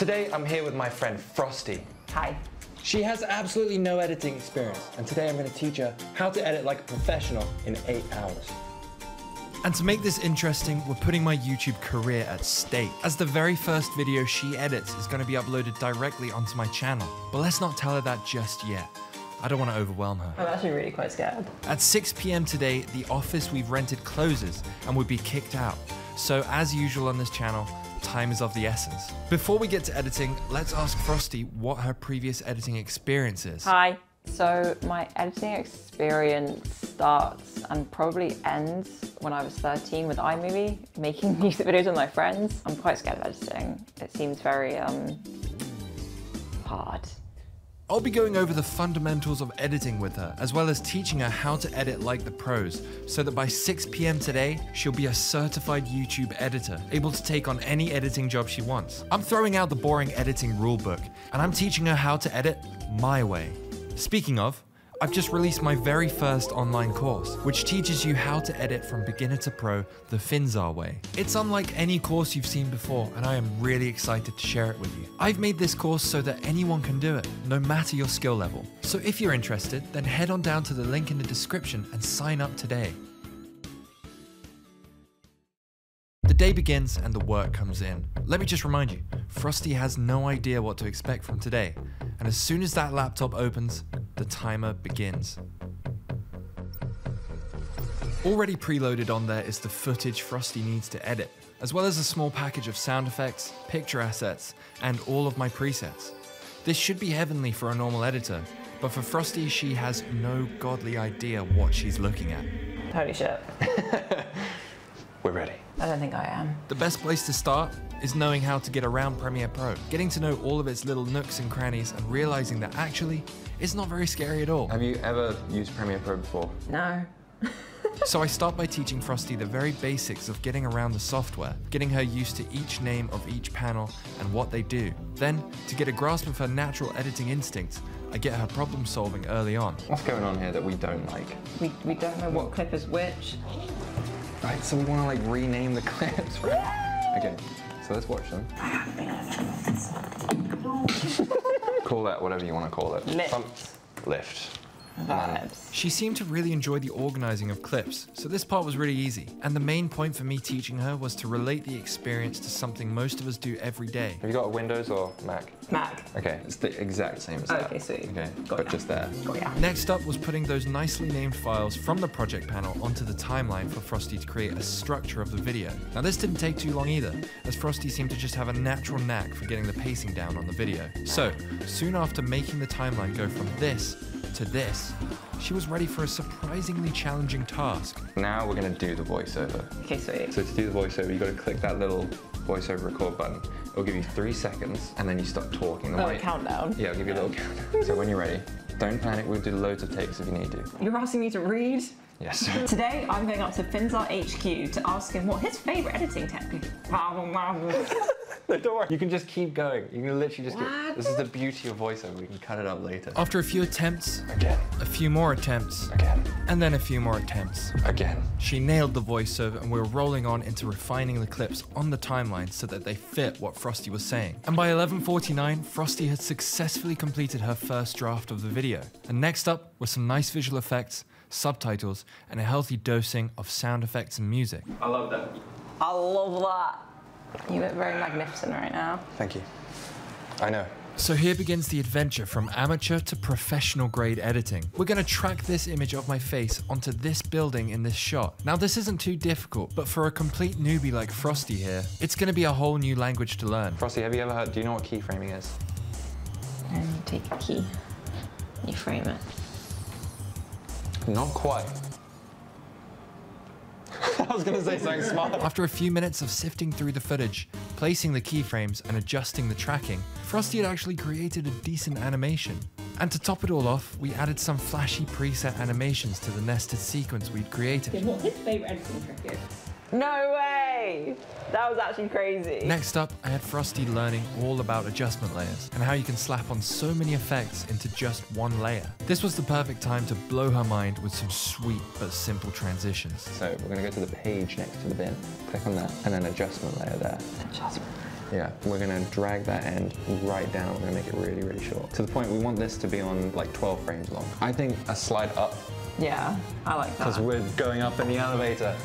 Today I'm here with my friend Frostie. Hi. She has absolutely no editing experience, and today I'm going to teach her how to edit like a professional in eight hours. And to make this interesting, we're putting my YouTube career at stake, as the very first video she edits is going to be uploaded directly onto my channel. But let's not tell her that just yet. I don't want to overwhelm her. I'm actually really quite scared. At 6 pm today, the office we've rented closes and we'd be kicked out. So, as usual on this channel, time is of the essence. Before we get to editing, let's ask Frostie what her previous editing experience is. Hi. So my editing experience starts and probably ends when I was 13 with iMovie, making music videos with my friends. I'm quite scared of editing. It seems very um, hard. I'll be going over the fundamentals of editing with her, as well as teaching her how to edit like the pros, so that by 6 pm today, she'll be a certified YouTube editor, able to take on any editing job she wants. I'm throwing out the boring editing rulebook, and I'm teaching her how to edit my way. Speaking of, I've just released my very first online course, which teaches you how to edit from beginner to pro the Finzar way. It's unlike any course you've seen before, and I am really excited to share it with you. I've made this course so that anyone can do it, no matter your skill level. So if you're interested, then head on down to the link in the description and sign up today. The day begins and the work comes in. Let me just remind you, Frostie has no idea what to expect from today, and as soon as that laptop opens, the timer begins. Already preloaded on there is the footage Frostie needs to edit, as well as a small package of sound effects, picture assets, and all of my presets. This should be heavenly for a normal editor, but for Frostie, she has no godly idea what she's looking at. Holy shit. We're ready. I don't think I am. The best place to start is knowing how to get around Premiere Pro, getting to know all of its little nooks and crannies, and realizing that actually, it's not very scary at all. Have you ever used Premiere Pro before? No. So I start by teaching Frostie the very basics of getting around the software, getting her used to each name of each panel and what they do. Then, to get a grasp of her natural editing instincts, I get her problem solving early on. What's going on here that we don't like? We, we don't know what clip is which. Right, so we want to like rename the clips, right? okay, so let's watch them. call that whatever you want to call it. Lift. Lift. Vibes. She seemed to really enjoy the organizing of clips, so this part was really easy. And the main point for me teaching her was to relate the experience to something most of us do every day. Have you got a Windows or Mac? Mac. Okay, it's the exact same as that. Okay, sweet. Okay, Got but ya. just there. Oh yeah. Next up was putting those nicely named files from the project panel onto the timeline for Frostie to create a structure of the video. Now this didn't take too long either, as Frostie seemed to just have a natural knack for getting the pacing down on the video. So, soon after making the timeline go from this to this, she was ready for a surprisingly challenging task. Now we're gonna do the voiceover. Okay, sweet. So to do the voiceover, you gotta click that little voiceover record button. It'll give you three seconds, and then you stop talking. Oh, the Oh, countdown. Yeah, I'll give you a little countdown. So when you're ready, don't panic. We'll do loads of takes if you need to. You're asking me to read? Yes. Today, I'm going up to Finzar HQ to ask him what his favourite editing technique. no, don't worry. You can just keep going. You can literally just. What? Get, this is the beauty of voiceover. We can cut it up later. After a few attempts, Again. a few more attempts, Again. and then a few more attempts, Again. She nailed the voiceover and we were rolling on into refining the clips on the timeline so that they fit what Frostie was saying. And by 11.49, Frostie had successfully completed her first draft of the video. And next up were some nice visual effects, subtitles, and a healthy dosing of sound effects and music. I love that. I love that. You look very magnificent right now. Thank you. I know. So here begins the adventure from amateur to professional grade editing. We're going to track this image of my face onto this building in this shot. Now this isn't too difficult, but for a complete newbie like Frostie here, it's going to be a whole new language to learn. Frostie, have you ever heard? Do you know what keyframing is? And you take a key. You frame it. Not quite. I was gonna say something smart. After a few minutes of sifting through the footage, placing the keyframes, and adjusting the tracking, Frostie had actually created a decent animation. And to top it all off, we added some flashy preset animations to the nested sequence we'd created. What his favourite editing trick is? No way! That was actually crazy. Next up, I had Frostie learning all about adjustment layers and how you can slap on so many effects into just one layer. This was the perfect time to blow her mind with some sweet but simple transitions. So we're gonna go to the page next to the bin, click on that, and then adjustment layer there. Adjustment. Yeah, we're gonna drag that end right down. We're gonna make it really, really short. To the point we want this to be on like 12 frames long. I think a slide up, Yeah, I like that. because we're going up in the elevator.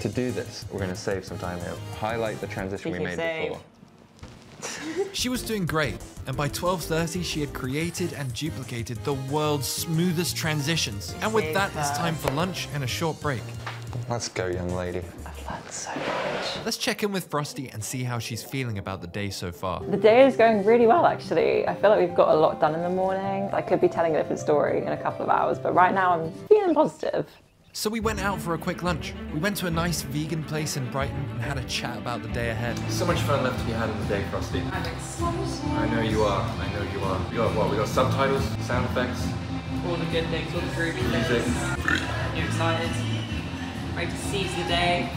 To do this, we're gonna save some time here. Highlight the transition we Speaking made save. before. She was doing great, and by 12.30 she had created and duplicated the world's smoothest transitions. And with that, it's time for lunch and a short break. Let's go, young lady. Oh, that's so good. Let's check in with Frostie and see how she's feeling about the day so far. The day is going really well, actually. I feel like we've got a lot done in the morning. I could be telling a different story in a couple of hours, but right now I'm feeling positive. So we went out for a quick lunch. We went to a nice vegan place in Brighton and had a chat about the day ahead. So much fun left to be had in the day, Frostie. I'm excited. I know you are. I know you are. We got what? We got subtitles, sound effects. All the good things, all the groovy Music. things. You're excited. Ready to seize the day.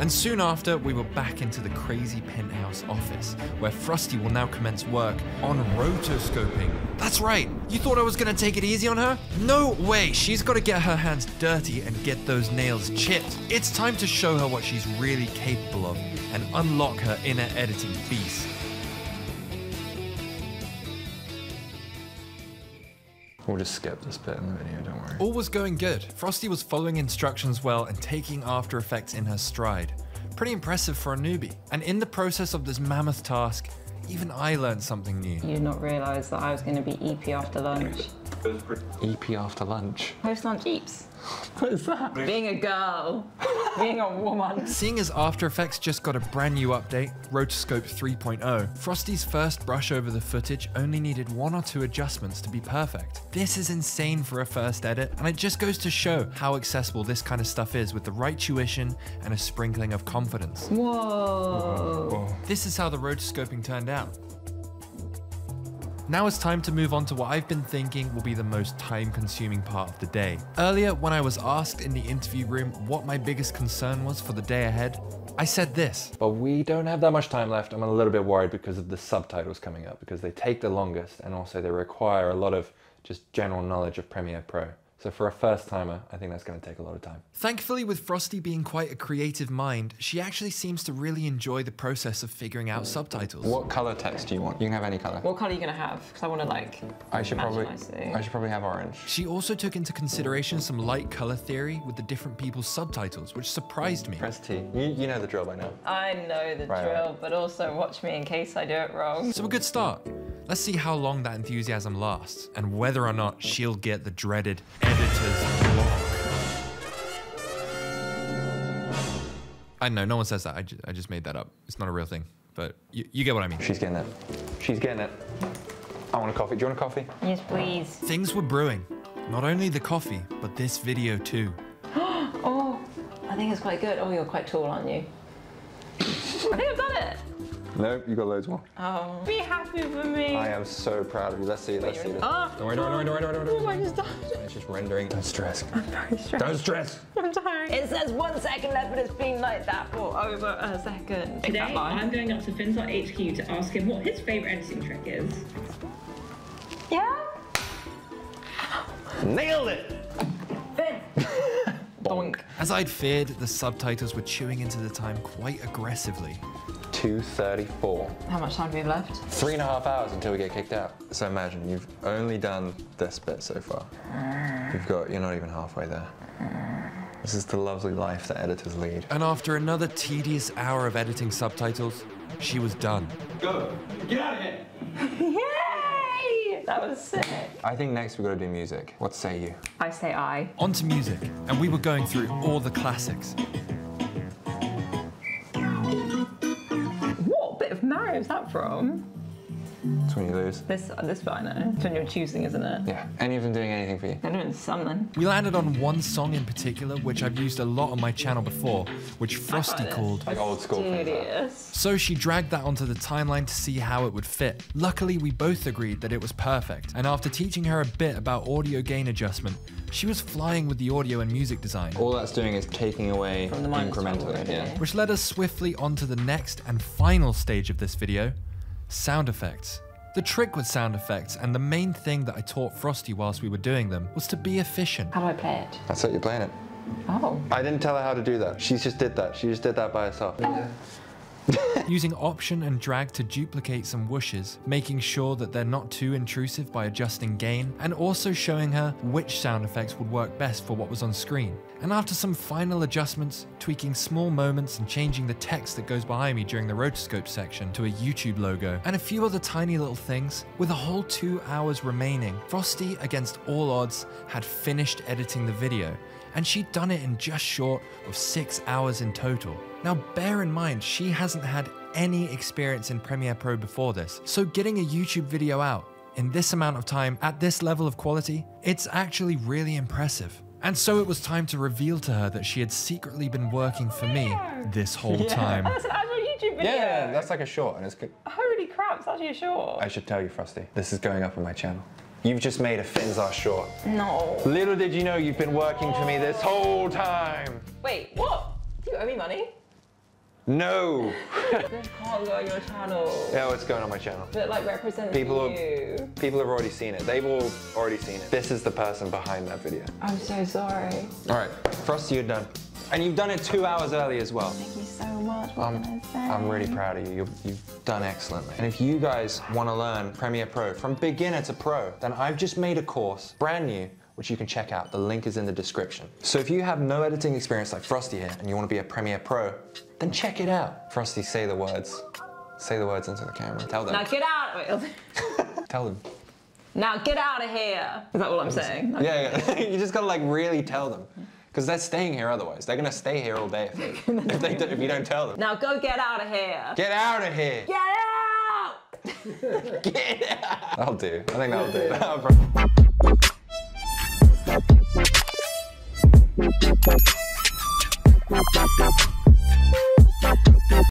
And soon after, we were back into the crazy penthouse office, where Frostie will now commence work on rotoscoping. That's right, you thought I was gonna take it easy on her? No way, she's gotta get her hands dirty and get those nails chipped. It's time to show her what she's really capable of and unlock her inner editing beast. We'll just skip this bit in the video, don't worry. All was going good. Frostie was following instructions well and taking After Effects in her stride. Pretty impressive for a newbie. And in the process of this mammoth task, even I learned something new. You did not realise that I was going to be EP after lunch. EP after lunch. Post lunch eeps. What is that? Being a girl, being a woman. Seeing as After Effects just got a brand new update, Rotoscope 3.0, Frostie's first brush over the footage only needed one or two adjustments to be perfect. This is insane for a first edit, and it just goes to show how accessible this kind of stuff is with the right tuition and a sprinkling of confidence. Whoa. This is how the rotoscoping turned out. Now it's time to move on to what I've been thinking will be the most time consuming part of the day. Earlier, when I was asked in the interview room what my biggest concern was for the day ahead, I said this. But we don't have that much time left. I'm a little bit worried because of the subtitles coming up, because they take the longest and also they require a lot of just general knowledge of Premiere Pro. So for a first timer, I think that's going to take a lot of time. Thankfully, with Frostie being quite a creative mind, she actually seems to really enjoy the process of figuring out subtitles. What color text do you want? You can have any color. What colour are you going to have? Because I want to like. I should probably nicely. I should probably have orange. She also took into consideration some light color theory with the different people's subtitles, which surprised me. Press T. You, you know the drill by now. I know the Right, drill, right. but also watch me in case I do it wrong. So a good start. Let's see how long that enthusiasm lasts and whether or not she'll get the dreaded editor's block. I know, no one says that. I, ju- I just made that up. It's not a real thing. But you, you get what I mean. She's getting it. She's getting it. I want a coffee. Do you want a coffee? Yes, please. Things were brewing. Not only the coffee, but this video too. Oh, I think it's quite good. Oh, you're quite tall, aren't you? It. No, you got loads more. Oh, be happy for me. I am so proud of you. Let's see. Let's see. Ah, Don't worry, don't worry, don't worry, don't worry, don't oh, worry. I just died. It's just rendering. Don't stress. I'm very stressed. Don't stress. I'm tired. It says one second left, but it's been like that for over a second. Today. I'm going up to Finzar HQ to ask him what his favourite editing trick is. Yeah? Nailed it. Finn. Bonk. As I'd feared, the subtitles were chewing into the time quite aggressively. 234. How much time do we have left? Three and a half hours until we get kicked out. So imagine you've only done this bit so far. You've got, you're not even halfway there. This is the lovely life that editors lead. And after another tedious hour of editing subtitles, she was done. Go, get out of here! Yay! That was sick. I think next we've got to do music. What say you? I say I. On to music, and we were going through all the classics. Is that from? It's when you lose. This this bit I know. It's when you're choosing, isn't it? Yeah. Any of them doing anything for you? They're doing something. We landed on one song in particular, which I've used a lot on my channel before, which Frostie this. called. Like old school things. So she dragged that onto the timeline to see how it would fit. Luckily, we both agreed that it was perfect, and after teaching her a bit about audio gain adjustment, she was flying with the audio and music design. All that's doing is taking away From the minus 12 incrementally. Yeah. Which led us swiftly onto the next and final stage of this video sound effects. The trick with sound effects, and the main thing that I taught Frostie whilst we were doing them, was to be efficient. How do I play it? That's how you're playing it. Oh. I didn't tell her how to do that. She just did that. She just did that by herself. Using option and drag to duplicate some whooshes, making sure that they're not too intrusive by adjusting gain, and also showing her which sound effects would work best for what was on screen. And after some final adjustments, tweaking small moments and changing the text that goes behind me during the rotoscope section to a YouTube logo, and a few other tiny little things, with a whole two hours remaining, Frostie, against all odds, had finished editing the video, and she'd done it in just short of six hours in total. Now, bear in mind, she hasn't had any experience in Premiere Pro before this, so getting a YouTube video out in this amount of time at this level of quality, it's actually really impressive. And so it was time to reveal to her that she had secretly been working for me this whole time. That's an actual YouTube video. Yeah, that's like a short, and it's good. Holy crap, it's actually a short. I should tell you, Frostie, this is going up on my channel. You've just made a Finzar short. No. Little did you know you've been working for me this whole time. Wait, what? Do you owe me money? No. This can't go on your channel. Yeah, what's going on my channel? But like represents People you. have, people have already seen it. They've all already seen it. This is the person behind that video. I'm so sorry. All right, Frostie, you're done. And you've done it two hours early as well. Thank you so much. What I'm, I say? I'm really proud of you. You've, you've done excellently. And if you guys want to learn Premiere Pro from beginner to pro, then I've just made a course, brand new, which you can check out. The link is in the description. So if you have no editing experience like Frostie here and you want to be a Premiere Pro, then check it out. Frostie, say the words. Say the words into the camera. Tell them. Now get out. Wait, Tell them. now get out of here. Is that all I'm saying? Yeah, yeah. you just gotta like really tell them. Because they're staying here otherwise. They're gonna stay here all day if, they, if, they, don't- if you don't tell them. Now go get out of here. Get out of here! Get out! Get out! That'll do. I think that'll do. That'll